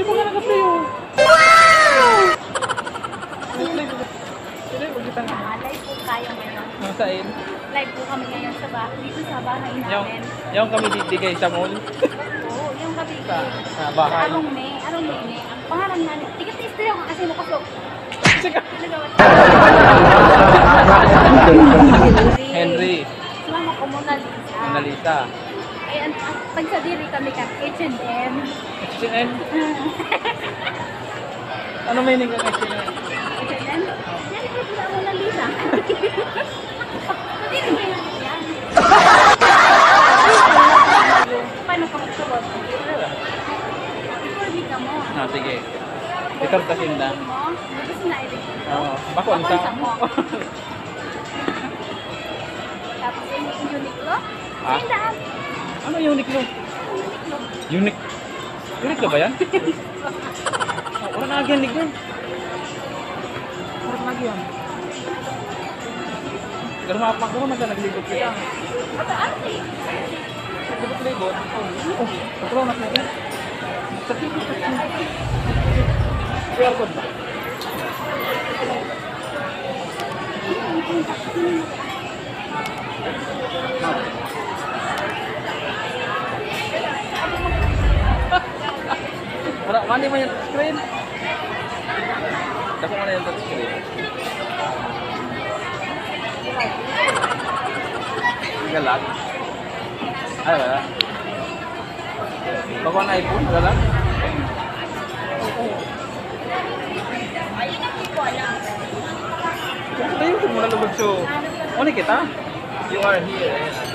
Hindi mo ka nag-play oh. Wow! Hindi, huwag kita nga. Ah, live po tayo ngayon. Masain. Live po kami ngayon sa bahay. Dito sa bahay Yung, namin. yung kami bibigay sa mall. Oo, yung gabi. Sa, sa bahay. Anong May? Anong May? May? Ang pangalan namin. Tigat-tigas ako kasi makasok. Sige. Henry. Henry. Sumama ko Mona Lisa. Mona Lisa. Ay, ang, pagsadiri kami ka H&M. H&M. Ano meaning ng H&M? H&M? Yan ito sila Mona Lisa. Hindi ba yan? Yan. Paano ka magsuot? Record ka mo. Ah, sige. Sinda. mo. Gusto na i-record. Oo. Bako, ang sa... mo. Tapos yung Uniqlo. Ah? Ano unique lo? Unique? Unique ba yan? oh, orang lagi unique. Orang lagi yan. Pero pangko naman sa nagligot ko yan. Nagligot-ligot? Oh, yan. QR code ba? Thank you. Bukan yang banyak screen. Dapat mana yang touchscreen? Galak. Ayo ya. Bawa iPhone galak. Ito yung tumulong oh kita? You are here.